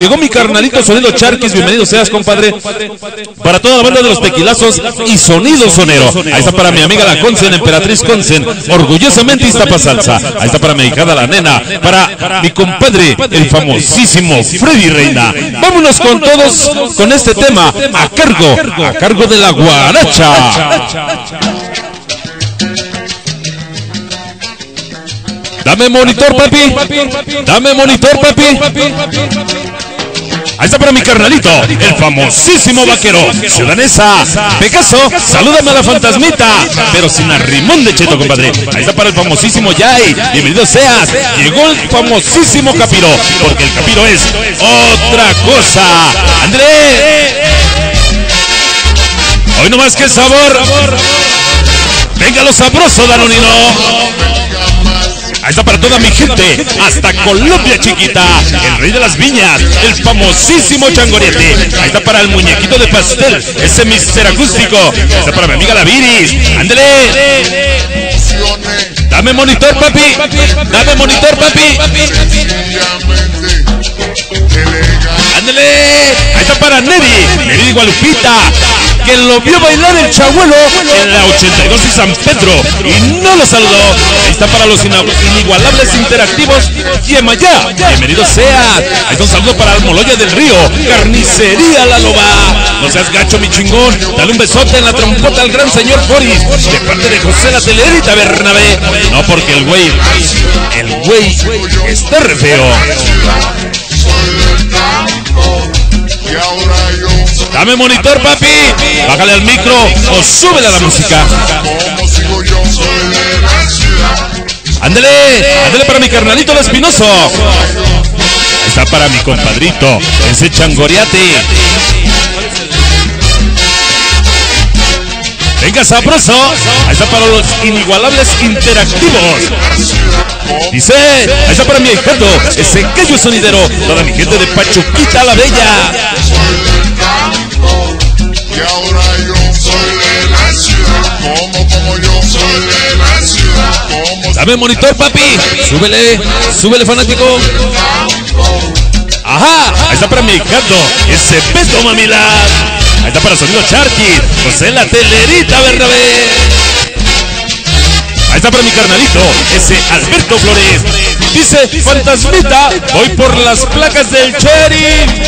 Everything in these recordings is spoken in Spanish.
Llegó mi carnalito Sonido Charquis, bienvenido seas, compadre. Para toda la banda de los tequilazos y Sonido Sonero. Ahí está para mi amiga la Consen, Emperatriz Consen, orgullosamente Iztapa Salsa. Ahí está para mi hijada la nena, para mi compadre, el famosísimo Freddy Reina. Vámonos con todos con este tema a cargo, a cargo de la guaracha. Dame monitor, papi. Dame monitor, papi. Ahí está para mi carnalito, el famosísimo vaquero, ciudanesa, Pegaso, salúdame a la fantasmita, pero sin arrimón de cheto, compadre. Ahí está para el famosísimo Yay, bienvenido seas. Llegó el famosísimo Capiro, porque el Capiro es otra cosa. André, hoy no más que sabor. Venga lo sabroso, Danonino. Ahí está para toda mi gente, hasta Colombia chiquita, el rey de las viñas, el famosísimo Changoriete. Ahí está para el muñequito de pastel, ese mister acústico. Ahí está para mi amiga la Viris. Ándele. Dame monitor, papi. Dame monitor, papi. Ándele. Ahí está para Neri. Neri Gualupita que lo vio bailar el chabuelo en la 82 y San Pedro y no lo saludó. Ahí está para los inigualables interactivos Yemayá. Bienvenido sea. Está un saludo para el Moloya del Río. Carnicería La Loba. No seas gacho, mi chingón. Dale un besote en la trompota al gran señor Boris. De parte de José la Telerita Bernabé. No porque el güey, el güey está re feo. Dame monitor, papi. Bájale al micro o súbele a la música. Ándele, ándele para mi carnalito el espinoso. Está para mi compadrito, ese changoriate. Venga, sabroso. Ahí está para los inigualables interactivos. Dice, ahí está para mi hijato, ese callo sonidero. Toda mi gente de Pachuquita la Bella. Y ahora yo soy de la ciudad. Como, como yo soy de la ciudad. Dame monitor, papi. Súbele, súbele, fanático. Ajá, ahí está para mi hijato, ese peto mamila. Ahí está para sonido Charqui, José la telerita Bernabé. Ahí está para mi carnalito, ese Alberto Flores. Dice Fantasmita, voy por las placas del Cherry.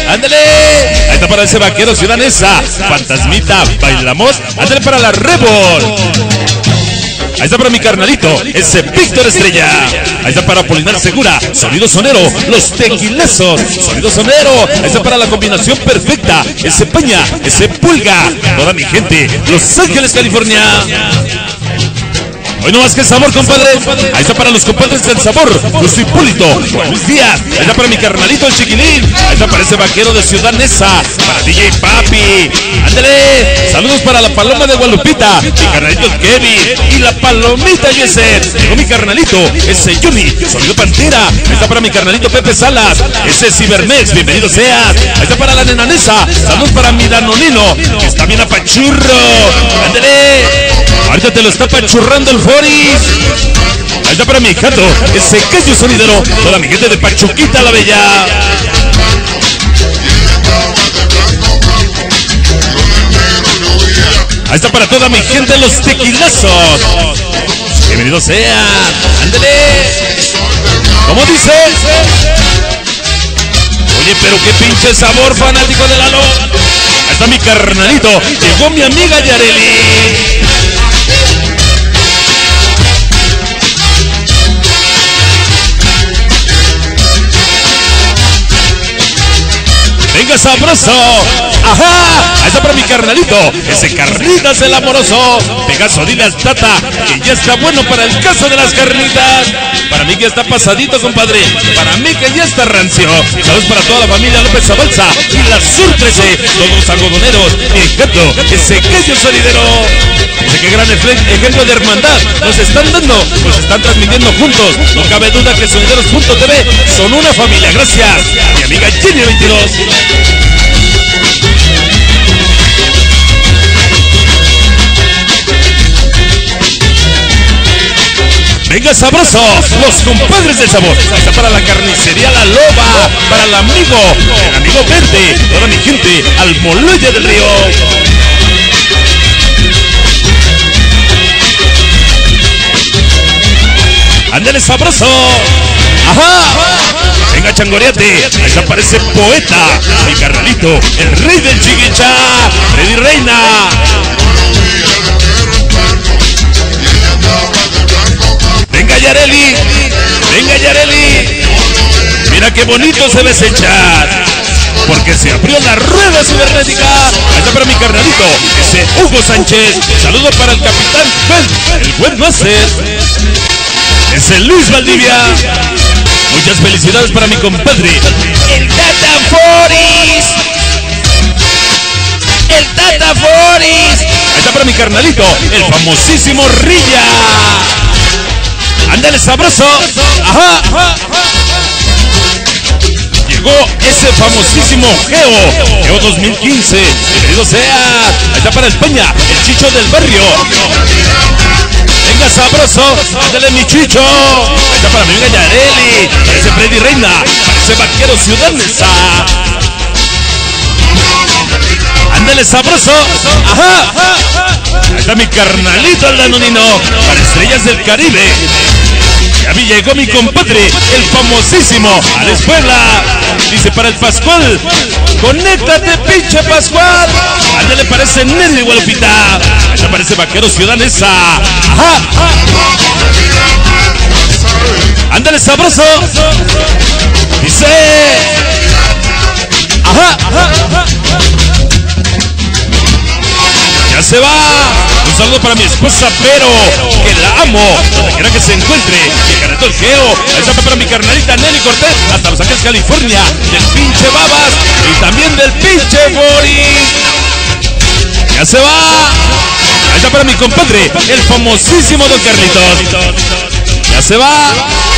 Ándale. Ahí está para ese vaquero ciudanesa. Fantasmita, bailamos. Ándale para la Rebol. Ahí está para mi carnalito, ese Víctor Estrella. Ahí está para Polinar Segura, sonido sonero, los tequilazos, sonido sonero. Ahí está para la combinación perfecta, ese Peña, ese Pulga. Toda mi gente, Los Ángeles, California. Hoy no más que sabor, compadre. Ahí está para los compadres del sabor. Luis Hipólito. Buenos días. Ahí está para mi carnalito el chiquilín. Ahí está para ese vaquero de Ciudad Nesa. Para DJ Papi. Ándale. Saludos para la paloma de Gualupita. Mi carnalito el Kevin. Y la palomita Yeset. Llegó mi carnalito. Ese Juni. Sonido Pantera. Ahí está para mi carnalito Pepe Salas. Ese Cibermex. Bienvenido seas. Ahí está para la nenanesa. Saludos para mi Danonino. Que está bien apachurro. Ándale. Ahorita te lo está pachurrando el Foris. Ahí está para mi gato, ese callo sonidero. Toda mi gente de Pachuquita la Bella. Ahí está para toda mi gente los tequilazos. Bienvenido sea. Ándale. ¿Cómo dice? Oye, pero qué pinche sabor fanático de la Ahí está mi carnalito. Llegó mi amiga Yareli. Sabroso. Ajá. Está para mi carnalito. Ese carnitas el amoroso. Pegaso, dile al tata que ya está bueno para el caso de las carnitas. Para mí que está pasadito, compadre. Para mí que ya está rancio. Saludos para toda la familia López Zabalza y la Sur 13. Todos los algodoneros. Ejemplo, ese queso solidero. Ese que gran ejemplo de hermandad nos están dando. Nos están transmitiendo juntos. No cabe duda que Sonideros.tv son una familia. Gracias. Mi amiga Jenny 22. Venga sabroso, los compadres del sabor. Está para la carnicería La Loba, para el amigo, el amigo verde, toda mi gente, al Moloya del Río. Ándale sabroso. Ajá. Venga changoreate. Ahí aparece poeta. Mi carnalito, el rey del chiquicha. Freddy Reina. Yareli. Venga Yareli. Mira qué bonito se ve ese chat porque se abrió la rueda cibernética. Ahí está para mi carnalito, ese Hugo Sánchez. Saludo para el capitán Juan, el buen máster. Ese Luis Valdivia. Muchas felicidades para mi compadre, el Tata Foris. El Tata Foris. Ahí está para mi carnalito, el famosísimo Rilla. Ándale sabroso. Ajá. llegó ese famosísimo Geo, Geo 2015. Querido sea, ahí está para el Peña, el chicho del barrio. Venga sabroso, ándale mi chicho. Ahí está para mi amiga Yareli, parece Freddy Reina, parece vaquero Ciudad Neza. Ándale sabroso, ajá. Ahí está mi carnalito el danonino, para estrellas del Caribe. Me llegó mi compadre, el famosísimo a la escuela. Dice para el Pascual, conéctate pinche Pascual. Ándale parece Nelly Gualupita. Allá parece Vaquero Ciudadanesa. Ajá. Ándale sabroso. Dice. Ajá. Ya se va. Saludo para mi esposa Pero, que la amo, donde quiera que se encuentre. Carnalito el Geo. Ahí para mi carnalita Nelly Cortés, hasta Los Ángeles, California. Del pinche Babas y también del pinche Boris. Ya se va. Ahí está para mi compadre, el famosísimo Don Carlitos. Ya se va.